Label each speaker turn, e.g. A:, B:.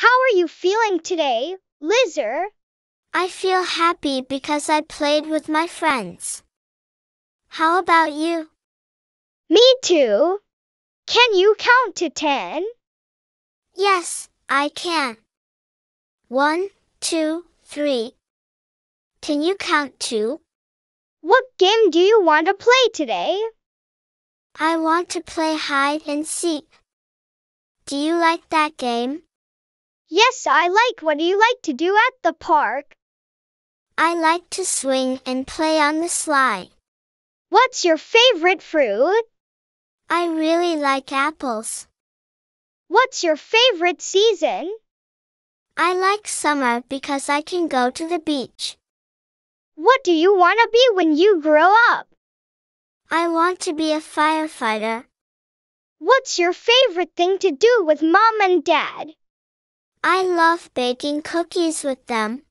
A: How are you feeling today, Lizzer?
B: I feel happy because I played with my friends. How about you?
A: Me too. Can you count to ten?
B: Yes, I can. One, two, three. Can you count two?
A: What game do you want to play today?
B: I want to play hide and seek. Do you like that game?
A: Yes, I like. What do you like to do at the park?
B: I like to swing and play on the slide.
A: What's your favorite fruit?
B: I really like apples.
A: What's your favorite season?
B: I like summer because I can go to the beach.
A: What do you want to be when you grow up?
B: I want to be a firefighter.
A: What's your favorite thing to do with mom and dad?
B: I love baking cookies with them.